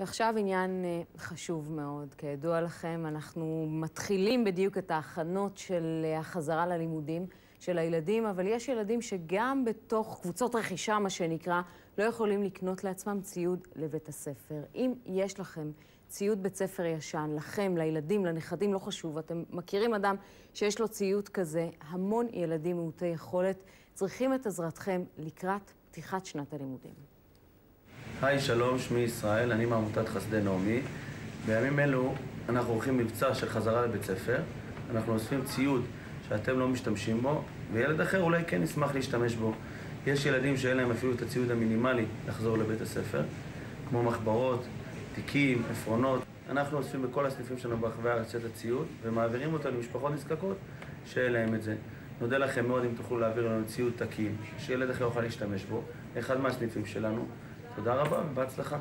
ועכשיו עניין אה, חשוב מאוד. כידוע לכם, אנחנו מתחילים בדיוק את ההכנות של אה, החזרה ללימודים של הילדים, אבל יש ילדים שגם בתוך קבוצות רכישה, מה שנקרא, לא יכולים לקנות לעצמם ציוד לבית הספר. אם יש לכם ציוד בית ספר ישן, לכם, לילדים, לנכדים, לא חשוב, אתם מכירים אדם שיש לו ציוד כזה, המון ילדים מעוטי יכולת צריכים את עזרתכם לקראת פתיחת שנת הלימודים. היי, שלום, שמי ישראל, אני מעמותת חסדי נעמי. בימים אלו אנחנו עורכים מבצע של חזרה לבית ספר. אנחנו אוספים ציוד שאתם לא משתמשים בו, וילד אחר אולי כן ישמח להשתמש בו. יש ילדים שאין להם אפילו את הציוד המינימלי לחזור לבית הספר, כמו מחברות, תיקים, עפרונות. אנחנו אוספים בכל הסניפים שלנו ברחבי הארץ את הציוד, ומעבירים אותו למשפחות נזקקות שאין להם את זה. נודה לכם מאוד אם תוכלו להעביר לנו ציוד תקין, שילד אחר יוכל להשתמש בו, לאחד מהסניפים שלנו. תודה רבה ובהצלחה.